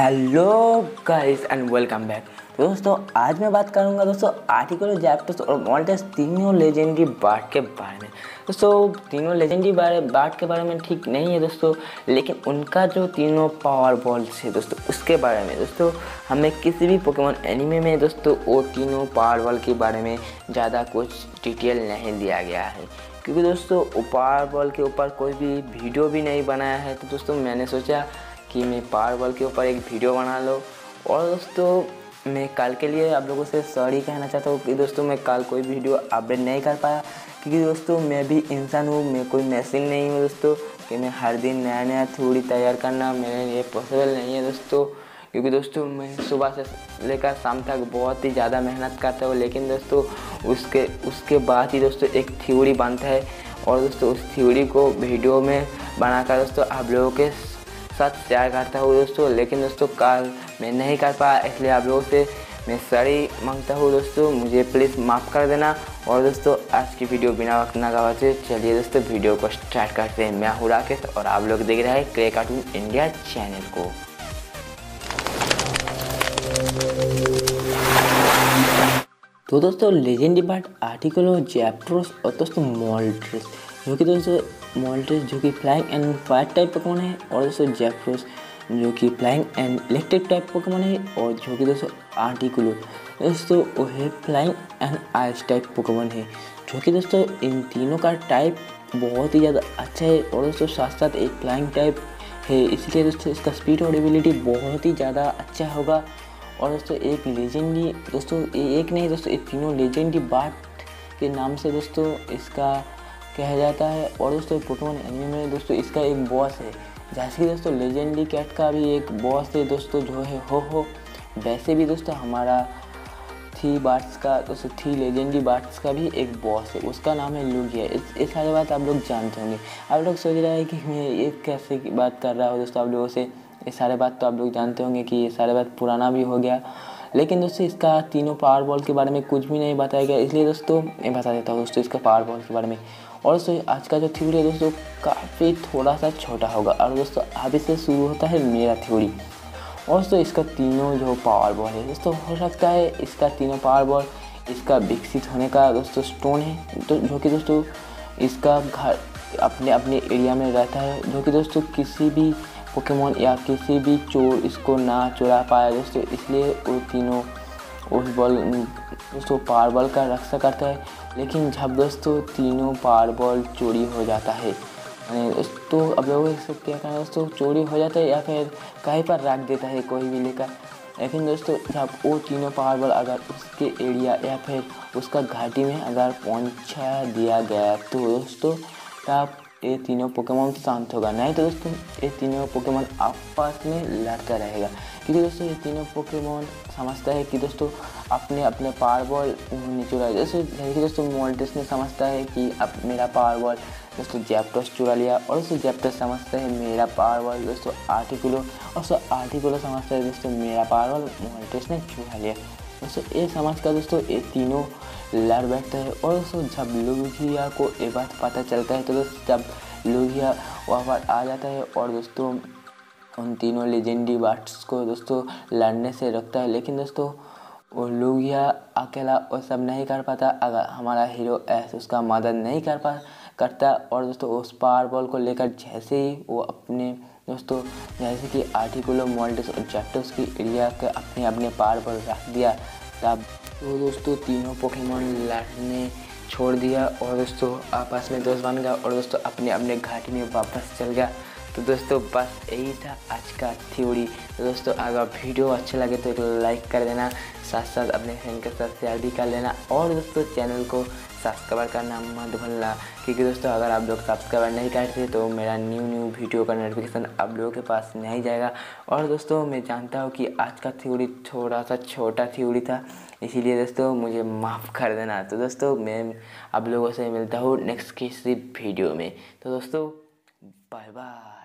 Hello guys and welcome back. दोस्तों, आज मैं बात करूँगा दोस्तों आर्टिकल जैप्टस और मॉल्टेस तीनों लेजेंडरी बार्ट के बारे में। दोस्तों, तीनों लेजेंडरी बारे बार्ट के बारे में ठीक नहीं है दोस्तों, लेकिन उनका जो तीनों पावर बॉल्स है दोस्तों, उसके बारे में। दोस्तों, हमें किसी भी पोकेमोन एनिमे में दोस्तों, वो तीनों पावर बॉल के बारे में ज़्यादा कुछ डिटेल नहीं दिया गया है। क्योंकि दोस्तों पावर बॉल के ऊपर कोई भी वीडियो भी नहीं बनाया है तो दोस्तों मैंने सोचा कि मैं पावर बॉल के ऊपर एक वीडियो बना लो। और दोस्तों, मैं कल के लिए आप लोगों से सॉरी कहना चाहता हूँ कि दोस्तों, मैं कल कोई वीडियो अपडेट नहीं कर पाया। क्योंकि दोस्तों, मैं भी इंसान हूँ, मैं कोई मशीन नहीं हूँ दोस्तों कि मैं हर दिन नया नया थ्योरी तैयार करना मेरे लिए पॉसिबल नहीं है दोस्तों। क्योंकि दोस्तों, मैं सुबह से लेकर शाम तक बहुत ही ज़्यादा मेहनत करता हूँ, लेकिन दोस्तों, उसके उसके बाद ही दोस्तों एक थ्योरी बनता है। और दोस्तों, उस थ्योरी को वीडियो में बनाकर दोस्तों आप लोगों के साथ शेयर करता हूँ दोस्तों, लेकिन दोस्तों कल मैं नहीं कर पाया, इसलिए आप लोगों से मैं सॉरी माँगता हूँ दोस्तों। मुझे प्लीज़ माफ़ कर देना। और दोस्तों, आज की वीडियो बिना वक्त ना गवाते चलिए दोस्तों, वीडियो को स्टार्ट करते हैं। मैं हूँ राकेश और आप लोग देख रहे हैं क्रे कार्टून इंडिया चैनल को। तो दोस्तों लेजेंडरी पार्ट आर्टिकल और जैप्ट्रोस और दोस्तों मॉल्ट्रेस जो कि दोस्तों मॉल्टेस जो कि फ्लाइंग एंड फायर टाइप पकवान है, और दोस्तों जैफ्रोस जो कि फ्लाइंग एंड इलेक्ट्रिक टाइप पकवान है, और जो कि दोस्तों आर्टिकुलो दोस्तों वो है फ्लाइंग एंड आइस टाइप पकवान है, जो कि दोस्तों इन तीनों का टाइप बहुत ही ज़्यादा अच्छा है, और दोस्तों साथ साथ एक फ्लाइंग टाइप है, इसलिए दोस्तों इसका स्पीड और एबिलिटी बहुत ही ज़्यादा अच्छा होगा। और दोस्तों एक लेजेंडरी दोस्तों एक नहीं, दोस्तों एक तीनों लेजेंडरी बाट के नाम से दोस्तों इसका कहा जाता है। और दोस्तों पोकेमोन एनिमे में दोस्तों, इसका एक बॉस है। जैसे कि दोस्तों लेजेंडरी कैट का भी एक बॉस है दोस्तों, जो है हो हो वैसे भी दोस्तों, हमारा थी बार्ट्स का, दोस्तों थी लेजेंडरी बार्ट्स का भी एक बॉस है। उसका नाम है लुगिया इस ये सारी बात आप लोग जानते होंगे। आप लोग सोच रहे हैं कि मैं ये कैसे बात कर रहा हूँ दोस्तों, आप लोगों से? ये सारे बात तो आप लोग जानते होंगे कि ये सारे बात पुराना भी हो गया। लेकिन दोस्तों, इसका तीनों पावर बॉल के बारे में कुछ भी नहीं बताया गया, इसलिए दोस्तों, मैं बता देता हूँ दोस्तों, इसका पावर बॉल के बारे में। और दोस्तों, आज का जो थ्योरी है दोस्तों, काफ़ी थोड़ा सा छोटा होगा। और दोस्तों, अभी से शुरू होता है मेरा थ्योरी और दोस्तों, इसका तीनों जो पावर बॉल है, दोस्तों, हो सकता है इसका तीनों पावर बॉल इसका विकसित होने का दोस्तों स्टोन है तो जो कि दोस्तों, इसका घर अपने अपने एरिया में रहता है, जो कि दोस्तों किसी भी पोकेमोन या किसी भी चोर इसको ना चुरा पाया दोस्तों इसलिए वो तीनों उस बॉल दोस्तों पावर बॉल का रक्षा करता है। लेकिन जब दोस्तों तीनों पावर बॉल चोरी हो जाता है दोस्तों, अब लोग क्या करना दोस्तों, चोरी हो जाता है या फिर कहीं पर रख देता है कोई भी लेकर। लेकिन दोस्तों, जब वो तीनों पावर बॉल अगर उसके एरिया या फिर उसका घाटी में अगर पहुँचा दिया गया तो दोस्तों, तब ये तीनों पोकेमोन शांत होगा। नहीं तो दोस्तों, ये तीनों पोकेमोन आपस में लड़ता रहेगा। क्योंकि दोस्तों, ये तीनों पोकेमोन समझता है कि दोस्तों, अपने अपने पावर बॉल उन्होंने चुरा जैसे जैसे कि दोस्तों मोल्टिस ने समझता है कि अब मेरा पावर बॉल दोस्तों जैप्टस चुरा लिया। और दोस्तों जैप्टस समझता है, मेरा पावर बॉल दोस्तों आर्टिकुलो और दोस्तों आर्टिकुलो समझता है, दोस्तों, मेरा पावर बॉल मोल्टिस ने चुरा लिया। दोस्तों ये समझ का दोस्तों, ये तीनों लड़ बैठता है और दोस्तों, जब लुघिया को ये बात पता चलता है तो दोस्तों, जब लुघिया वहाँ पर आ जाता है और दोस्तों, उन तीनों लेजेंडी बार्ट्स को दोस्तों, लड़ने से रखता है। लेकिन दोस्तों, वो लुघिया अकेला वो सब नहीं कर पाता। अगर हमारा हीरो ऐसे उसका मदद नहीं कर पा, करता और दोस्तों, उस पावर बॉल को लेकर जैसे ही वो अपने दोस्तों, जैसे कि आर्टिकुलर मोल्टस और चैप्टर्स की एरिया के अपने अपने पार पर रख दिया। तब तो दोस्तों, तीनों पोकेमोन लड़ने छोड़ दिया और दोस्तों, आपस में दोस्त बन गया और दोस्तों, अपने अपने घाटी में वापस चल गया। तो दोस्तों, बस यही था आज का थ्योरी तो दोस्तों, अगर वीडियो अच्छा लगे तो एक लाइक कर देना साथ साथ अपने फ्रेंड के साथ शेयर भी कर लेना। और दोस्तों चैनल को सब्सक्राइब करना मत भूलना, क्योंकि दोस्तों अगर आप लोग सब्सक्राइब नहीं करते तो मेरा न्यू न्यू वीडियो का नोटिफिकेशन आप लोगों के पास नहीं जाएगा। और दोस्तों, मैं जानता हूँ कि आज का थ्योरी थोड़ा सा छोटा थ्योरी था, इसीलिए दोस्तों मुझे माफ़ कर देना। तो दोस्तों, मैं आप लोगों से मिलता हूँ नेक्स्ट किसी वीडियो में। तो दोस्तों बाय बाय